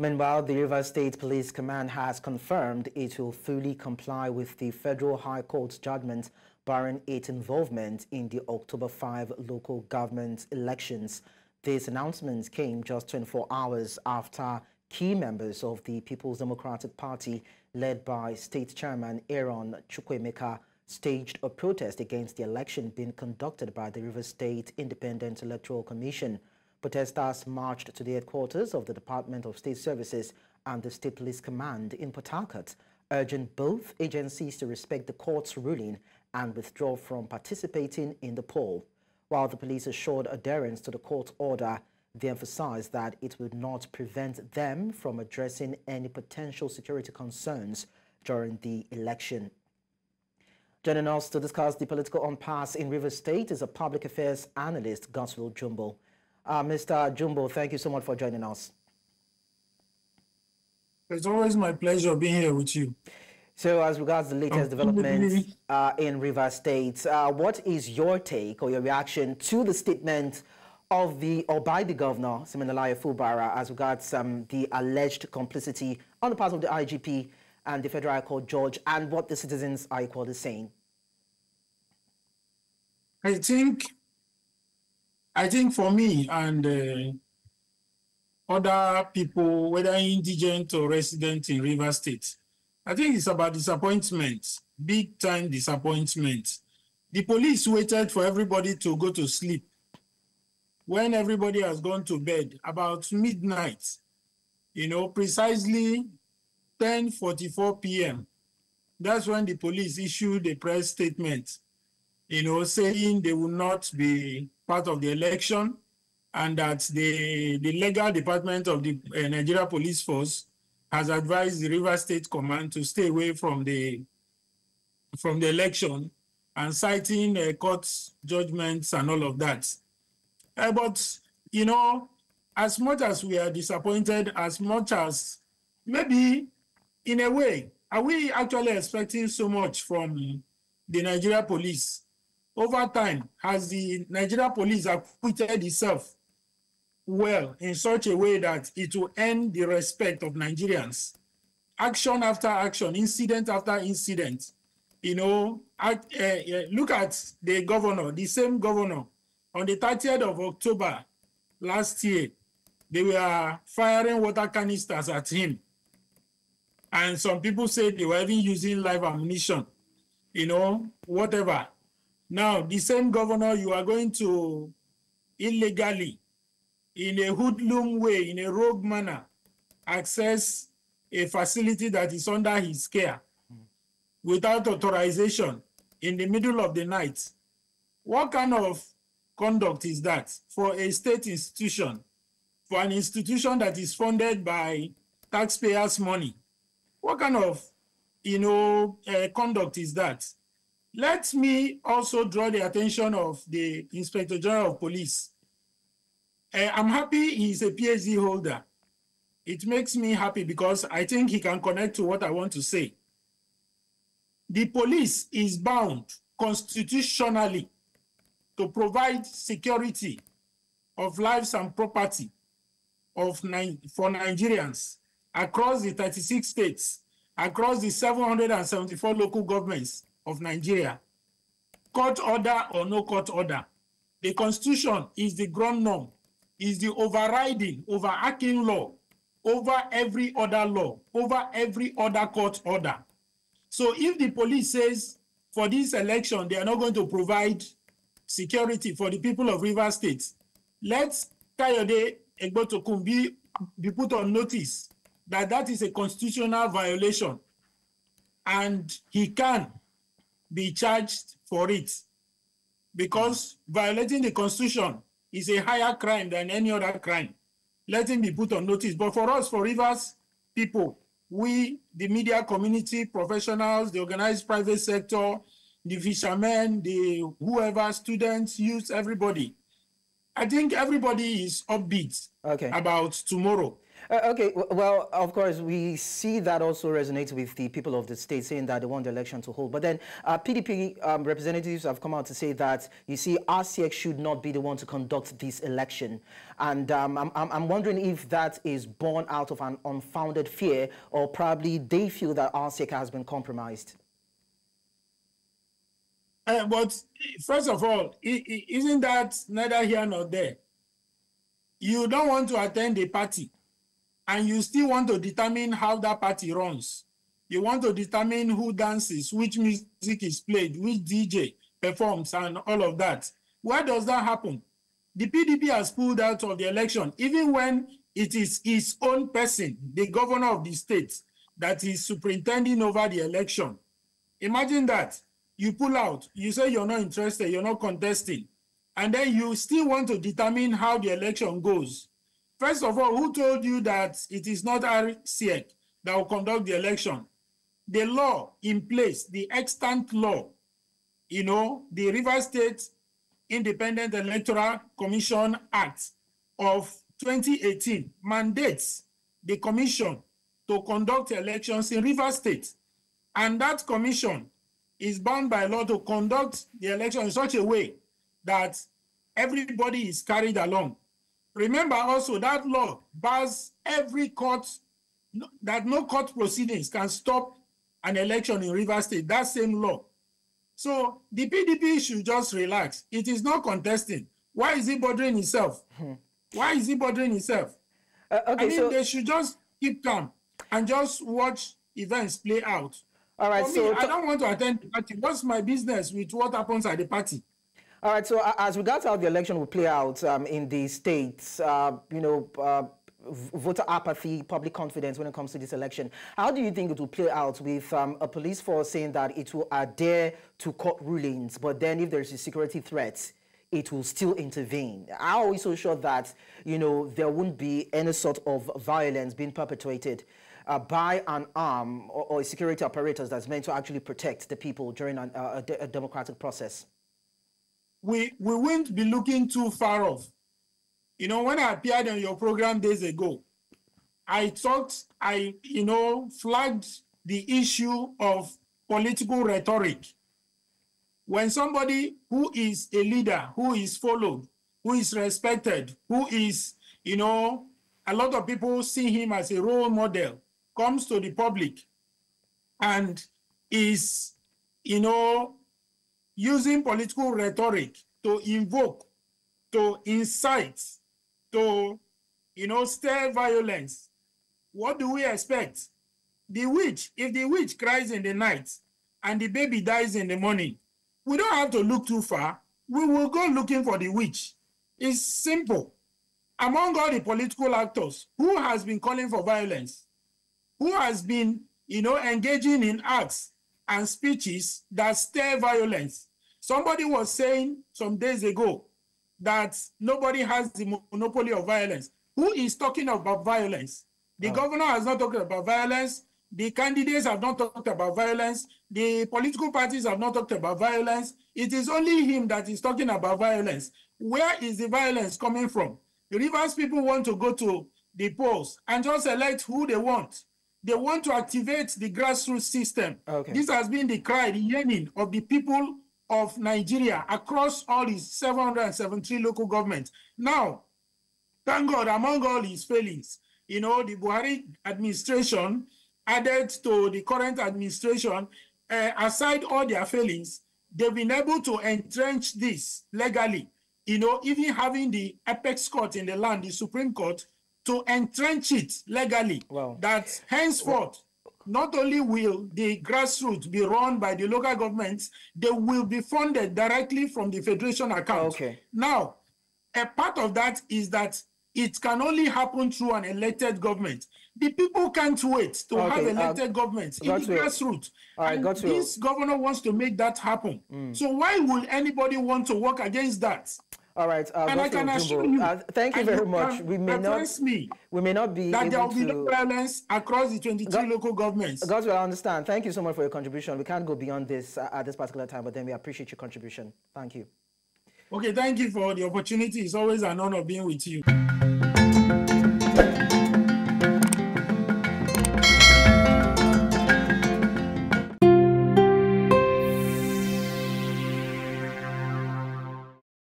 Meanwhile, the River State Police Command has confirmed it will fully comply with the Federal High Court's judgment barring its involvement in the October 5 local government elections. This announcement came just 24 hours after key members of the People's Democratic Party, led by State Chairman Aaron Chukwuemeka, staged a protest against the election being conducted by the River State Independent Electoral Commission. Protesters marched to the headquarters of the Department of State Services and the State Police Command in Port Harcourt, urging both agencies to respect the court's ruling and withdraw from participating in the poll. While the police assured adherence to the court order, they emphasized that it would not prevent them from addressing any potential security concerns during the election. Joining us to discuss the political impasse in River State is a public affairs analyst, Godswill Jumbo. Uh, Mr. Jumbo, thank you so much for joining us. It's always my pleasure being here with you. So, as regards the latest developments uh, in River State, uh, what is your take or your reaction to the statement of the or by the governor, Siminalayi Fubara, as regards um, the alleged complicity on the part of the IGP and the Federal Court judge, and what the citizens are equally saying? I think, I think for me and uh, other people, whether indigent or resident in River State, I think it's about disappointment, big time disappointment. The police waited for everybody to go to sleep. When everybody has gone to bed, about midnight, you know, precisely 10:44 p.m. That's when the police issued a press statement, you know, saying they will not be part of the election and that the, the legal department of the uh, Nigeria Police Force has advised the River State Command to stay away from the from the election and citing uh, court judgments and all of that. Uh, but you know, as much as we are disappointed, as much as maybe in a way, are we actually expecting so much from the Nigeria police? Over time, has the Nigeria police acquitted itself well in such a way that it will earn the respect of Nigerians. Action after action, incident after incident. You know, uh, uh, look at the governor, the same governor, on the 30th of October last year, they were firing water canisters at him. And some people said they were even using live ammunition, you know, whatever. Now, the same governor, you are going to illegally in a hoodlum way, in a rogue manner, access a facility that is under his care without authorization in the middle of the night. What kind of conduct is that for a state institution, for an institution that is funded by taxpayers' money? What kind of, you know, uh, conduct is that? Let me also draw the attention of the Inspector General of Police uh, I'm happy he's a PhD holder. It makes me happy because I think he can connect to what I want to say. The police is bound constitutionally to provide security of lives and property of for Nigerians across the 36 states, across the 774 local governments of Nigeria. Court order or no court order. The constitution is the ground norm is the overriding, overarching law over every other law, over every other court order. So if the police says for this election they are not going to provide security for the people of River State, let Kayode Egbotokun be, be put on notice that that is a constitutional violation and he can be charged for it because violating the constitution is a higher crime than any other crime. Let him be put on notice. But for us, for Rivers people, we, the media community, professionals, the organized private sector, the fishermen, the whoever, students, youth, everybody, I think everybody is upbeat okay. about tomorrow. Uh, okay, well, of course, we see that also resonates with the people of the state saying that they want the election to hold. But then uh, PDP um, representatives have come out to say that, you see, RSIEC should not be the one to conduct this election. And um, I'm, I'm wondering if that is born out of an unfounded fear or probably they feel that RSIEC has been compromised. Uh, but first of all, isn't that neither here nor there? You don't want to attend a party and you still want to determine how that party runs. You want to determine who dances, which music is played, which DJ performs, and all of that. Why does that happen? The PDP has pulled out of the election, even when it is his own person, the governor of the state, that is superintending over the election. Imagine that. You pull out, you say you're not interested, you're not contesting, and then you still want to determine how the election goes. First of all, who told you that it is not RCEC that will conduct the election? The law in place, the extant law, you know, the River State Independent Electoral Commission Act of 2018 mandates the commission to conduct elections in River State. And that commission is bound by law to conduct the election in such a way that everybody is carried along. Remember also that law bars every court that no court proceedings can stop an election in River State, that same law. So the PDP should just relax. It is not contesting. Why is he bothering himself? Hmm. Why is he bothering himself? Uh, okay, I mean, so... they should just keep calm and just watch events play out. All right, For so me, I don't want to attend the party. What's my business with what happens at the party? All right, so as regards how the election will play out um, in the states, uh, you know, uh, voter apathy, public confidence when it comes to this election, how do you think it will play out with um, a police force saying that it will adhere to court rulings, but then if there's a security threat, it will still intervene? How are we so sure that, you know, there won't be any sort of violence being perpetrated uh, by an arm or, or, security apparatus that's meant to actually protect the people during an, uh, a, a democratic process? We, we won't be looking too far off. You know, when I appeared on your program days ago, I talked, I, you know, flagged the issue of political rhetoric. When somebody who is a leader, who is followed, who is respected, who is, you know, a lot of people see him as a role model, comes to the public and is, you know, using political rhetoric to invoke, to incite, to, you know, stir violence. What do we expect? The witch, if the witch cries in the night and the baby dies in the morning, we don't have to look too far. We will go looking for the witch. It's simple. Among all the political actors, who has been calling for violence? Who has been, you know, engaging in acts and speeches that stir violence? Somebody was saying some days ago that nobody has the monopoly of violence. Who is talking about violence? The oh. governor has not talked about violence. The candidates have not talked about violence. The political parties have not talked about violence. It is only him that is talking about violence. Where is the violence coming from? The Rivers people want to go to the polls and just elect who they want. They want to activate the grassroots system. Okay. This has been the cry, the yearning of the people of Nigeria across all these 773 local governments. Now, thank God, among all his failings, you know, the Buhari administration added to the current administration, uh, aside all their failings, they've been able to entrench this legally, you know, even having the apex court in the land, the Supreme Court, to entrench it legally. Wow. That henceforth, not only will the grassroots be run by the local governments, they will be funded directly from the federation account. Okay. Now, a part of that is that it can only happen through an elected government. The people can't wait to okay, have uh, elected uh, governments in the grassroots. Right, and this governor wants to make that happen. Mm. So why would anybody want to work against that? All right, uh, and I can assure you, uh, thank you very much. We may not, me we may not be that there will be no violence across the 23 God, local governments. God will understand. Thank you so much for your contribution. We can't go beyond this uh, at this particular time, but then we appreciate your contribution. Thank you. Okay, thank you for the opportunity. It's always an honor being with you.